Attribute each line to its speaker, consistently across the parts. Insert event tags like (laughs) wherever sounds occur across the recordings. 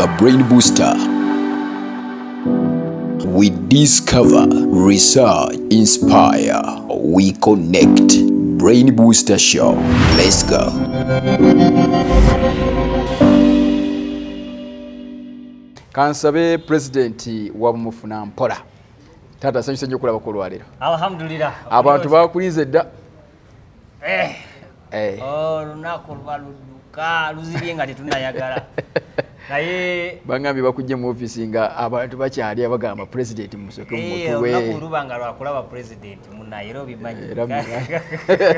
Speaker 1: The Brain Booster. We discover, research, inspire, we connect. Brain Booster Show. Let's go.
Speaker 2: kansabe pulezidenti wamufuna mpola. Taata sanyuse nnyo okulabako olwaleero
Speaker 3: alhamdulillah.
Speaker 2: Abantu bakulinze dda.
Speaker 3: Eh,
Speaker 2: Eh,
Speaker 3: olunaku luba ludduka luzibye nga tetunayagala (laughs) naye
Speaker 2: bagambye bakujja mu ofiisi nga abantu bakyali abagamba pulezidenti musoke
Speaker 3: eh, olunaku
Speaker 2: mumutuwe
Speaker 3: luba nga lwakulaba pulezidenti munaye era (laughs) obimanyi
Speaker 2: Era muna-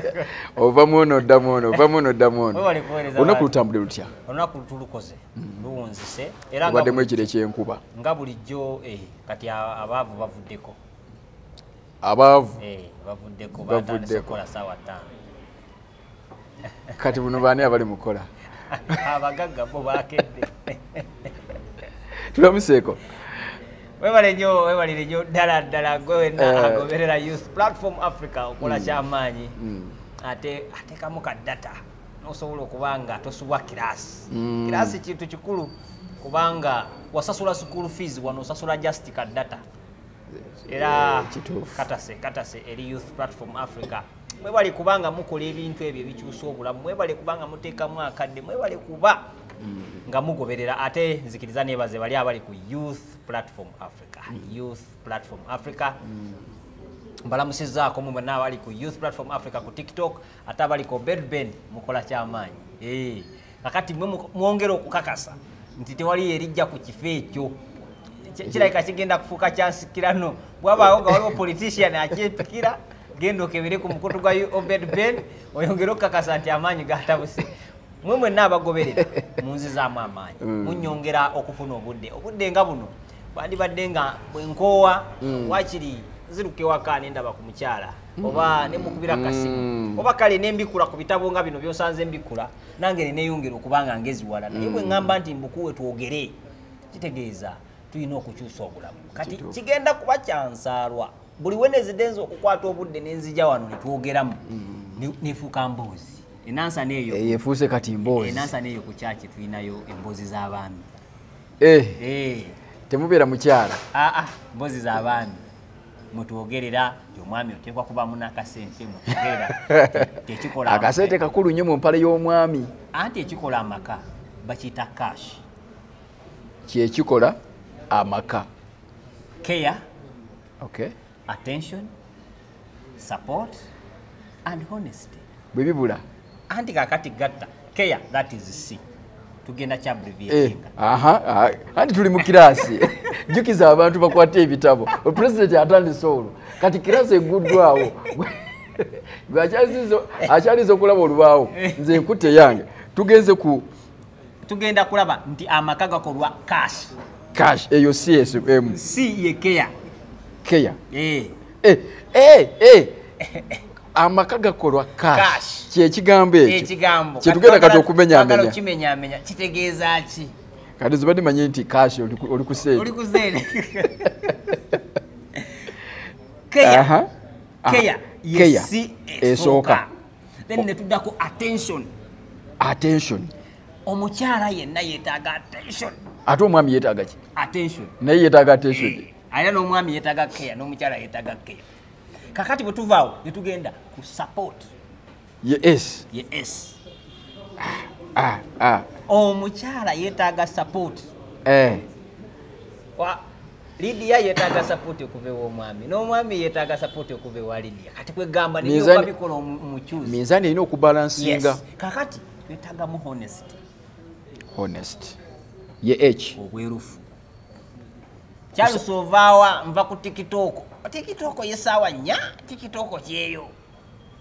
Speaker 2: (laughs) ovamu ono oddamu ono ovamu ono oddamu ono
Speaker 3: Webale kuweereza
Speaker 2: olunaku lutambule lutya?
Speaker 3: Olunaku tulukoze luwunzise era
Speaker 2: obaddemu ekiro ekyenkuba
Speaker 3: nga bulijjo kati abaavu bavuddeko.
Speaker 2: Abaavu?
Speaker 3: Bavuddeko. batandise okukola saawa ttaano.
Speaker 2: Kati buno baani abali mukola (laughs)
Speaker 3: abagagga bo bakedde (laughs)
Speaker 2: tulamuseeko
Speaker 3: webale nnyo webalire nnyo ddala ddala gwe wenna
Speaker 2: Eh.
Speaker 3: agoberera youth platform africa okola kyamaanyi
Speaker 2: Mm.
Speaker 3: ate ateekamu ka data. Nosobola okuba nga tosubwa kiraasi
Speaker 2: Mm.
Speaker 3: kiraasi kintu kikulu kubanga wasasula school fees wano osasula just ka data. Era
Speaker 2: Eh,
Speaker 3: katase katase eri youth platform africa. Mwebale kubanga mukola ebintu ebyo ebikyusa obulamu mwebale kubanga muteekamu akadde mwebale kuba nga mugoberera ate nzikiriza nebaze bali abali ku youth platform africa. Youth platform africa. Mbalamusizaako mu bonna abali ku youth platform africa ku tiktok ate abali ku bedben mukola kyamaanyi. Eh, kakati mwe mwongera okukakasa nti tewali erijja ku kifo ekyo. Ki- kirabika kigenda kufuuka kyansikirano bwabaawo nga waliwo politician akyepikira genda okebere ku mukutu gwa obed ben oyongere okukakasa nti amaanyi gatabuse mwe mwenna abagoberera (laughs) munzizaamu amaanyi.
Speaker 2: Mm.
Speaker 3: munyongera okufuna obudde. Obudde nga buno bandibadde nga bwenkoowa
Speaker 2: Mm.
Speaker 3: wakiri ziruka ewaka nendaba ku mukyala oba nemukubira kasimu
Speaker 2: Mm.
Speaker 3: oba kale nembikula ku bitabo nga bino byonsanze mbikula nange neneyongera okuba nga ngeziwala naye bwe ŋŋamba nti mbukuwe twogere. Kitegeeza tulina okukyusa obulamu. Kati kigenda kuba kyansaalwa buli we nezidde nza okukwata obudde nenzija wano netwogeramu ne- nefuuka mboozi enansana eyo
Speaker 2: Eh, yefuuse kati mboozi
Speaker 3: enansana eyo ku kyaki tulinayo emboozi z'abaami.
Speaker 2: Eh,
Speaker 3: Eh,
Speaker 2: temubeera mukyala.
Speaker 3: Aa mboozi z'abaami. Mwetwogerera omwami oteekwa kuba munakasente mwetwogerera (laughs) Te- tekikola
Speaker 2: akasente kakulu nnyo mu mpale y'omwami.
Speaker 3: Anti ekikola amaka bakiyita cash.
Speaker 2: Kyekikola amaka.
Speaker 3: Care
Speaker 2: okay.
Speaker 3: attention support and honesty.
Speaker 2: Bwe bibula
Speaker 3: anti kakati gatta. Care that is c. Tugenda
Speaker 2: Eh,
Speaker 3: kyabbreviatinga
Speaker 2: aha ah, anti tuli mu kiraasi jjukiza (laughs) abantu bakwate ebitabo. Pulezidenti atandise olwo. Kati kiraasi eguddwawo (laughs) akyaliza okulaba olubaawo. Nze nkutte yange tugenze ku
Speaker 3: tugenda kulaba nti amaka gakolwa cash.
Speaker 2: cash eyo csm
Speaker 3: c ye care.
Speaker 2: Keya
Speaker 3: Eh,
Speaker 2: Eh, eh, eh. amaka gakolwa Cash. Kyekigambo ekyo? Kyetugenda kati okumenyamenya
Speaker 3: kitegeeza ki?
Speaker 2: Kati zibadde manyi nti cash oli ku- oli ku seeri
Speaker 3: oli kuzeene (laughs) keya. Keya. Yesi
Speaker 2: Esooka.
Speaker 3: esooka. Then netuddako attention.
Speaker 2: Attention.
Speaker 3: Omukyala yenna yeetaaga attention.
Speaker 2: Ate omwami yeetaaga ki?
Speaker 3: Attention.
Speaker 2: Naye yeetaaga attention.
Speaker 3: Era n'omwami yeetaaga keya n'omukyala yeetaaga keya. Kakati bwe tuvaawo ne tugenda ku support
Speaker 2: ye s
Speaker 3: ye s
Speaker 2: ah, ah.
Speaker 3: omukyala yeetaaga support.
Speaker 2: Eh.
Speaker 3: wa lidiya yeetaaga sapooti okuva ew'omwami n'omwami yeetaaga sapooti okuva ewa lidiya kati kwegamba nebyokabikola omukyuzi?
Speaker 2: Minzaani erina okubalansinga.
Speaker 3: Yes. kakati twetaagamu honesty
Speaker 2: honest. Ye h.
Speaker 3: Obwerufu. Kyalusa ovaawa nva ku tikitooko tikitooko yesaawa nnya tikitooko kyeyo.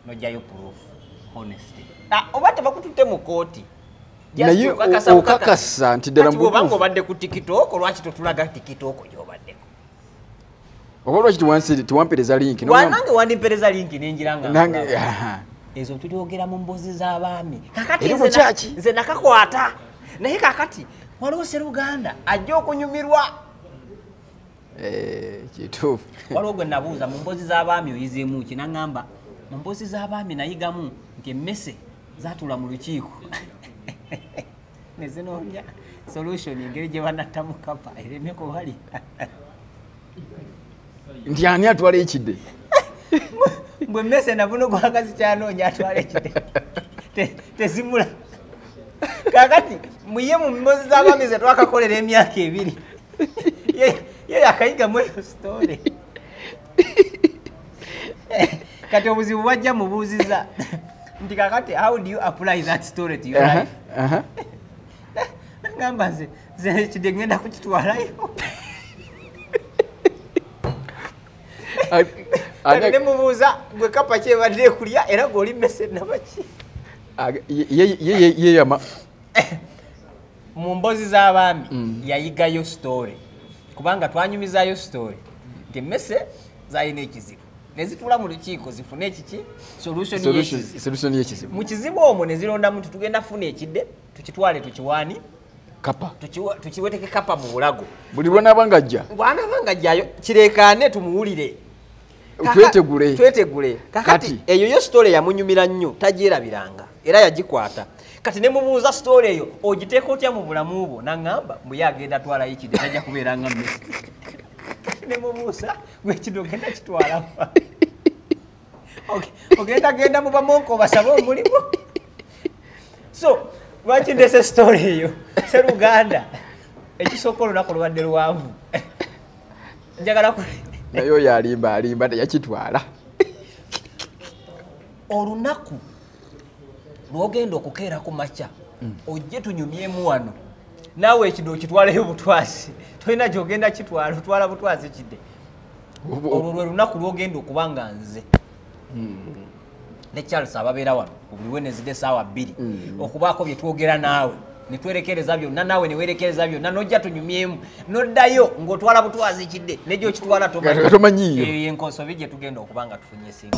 Speaker 3: Nojjayo proof honesty. Oba tebakututte mu kooti.
Speaker 2: Naye
Speaker 3: okakasa
Speaker 2: nti ddala mutuufu
Speaker 3: obadde ku tikitooko lwaki totulaga tikitooko gy'obaddeko
Speaker 2: oba lwaki tewampereza linki
Speaker 3: wanange wandimpereza linki nenjiranga
Speaker 2: nange aha.
Speaker 3: ezo tulyogera mu mboozi z'abaami. Kakati nze nakakwata. Naye kakati waliwo seruganda ajja okunyumirwa.
Speaker 2: Eh, kituufu.
Speaker 3: Waliwo gwe nabuuza mu mboozi z'abaami oyizeemu ki? Naŋŋamba mu mboozi z'abaami nayigamu nti emmese zaatula mu lukiiko. (laughs) Nezinoonya solution engeri gye banattamu kapa ereme kubali
Speaker 2: nti ani atwala ekide
Speaker 3: mbwe (laughs) mese nabuno gwakazi kyanoonya atwala ekide (laughs) Te- tezimula. Kakati muye mu mimozi z'abaami ze twakakolera emyaka ebiri. Ye- yakayigamu eyo story kati obuzibu bwajja mubuuziza. (laughs) Nti kakati how do you apply that story to your
Speaker 2: Aha,
Speaker 3: life? (laughs)
Speaker 2: aha.
Speaker 3: nagamba nze nze ekide ngenda kukitwalayo. (laughs) Kati nemubuuza gwe kapa kyebadde ekulya era gweoli mese nabaki?
Speaker 2: Aga- ye- ye- ye- ye- ye yama
Speaker 3: mu mbozi z'abaami
Speaker 2: Mm.
Speaker 3: yayigayo story. Kubanga twanyumizayo story. Nti mese zalina ekizibu nezitula mu lukiiko zifune ekiki? Solution y'ekizibu mu kizibu omwo ne zirondamu titugenda funa ekidde tukitwale tukiwaani.
Speaker 2: Kapa
Speaker 3: tukiweteke kapa mu bulago.
Speaker 2: Buli lwonaaba nga ajja.
Speaker 3: Bwanaba nga jjayo kireekaane tumuwulire.
Speaker 2: Twetegule.
Speaker 3: twetegule. Kakati
Speaker 2: Kati.
Speaker 3: eyo yo story yamunyumira nnyo tagyerabiranga era yagikwata. Kati ne mubuuza story eyo ogiteeka otya mu bulamu bwo? Naŋŋamba mbuye agenda twalayo ekide tajja kubeera nga mmesi ne mubuuza gwe kino ogenda kitwalamu ogenda genda mu bamonko basabe omulimu so lwaki ndese story eyo seruganda ekisooka olunaku lubadde luwanvu njagala
Speaker 2: naye oyo alimba alimba teyakitwala
Speaker 3: olunaku lwogenda okukeera ku makya ojje tunyumyemu wano naawe ekide okitwaleyo butwazi. Tolina gyogenda kitwala otwala butwazi kidde olwo lwe lunaku lwogenda okuba nga nze. Ne charles ababeera wano buliwe nezidde esaawa bbiri okubaako bye twogera naawe netwerekereza byonna naawe newerekereza byonna nojja tunyumyemu noddayo ng'otwala butwazi kidde nejja okitwala
Speaker 2: Nga tomanyiiyo.
Speaker 3: eyo yenkonsobi gye tugenda okuba nga tufunye esinga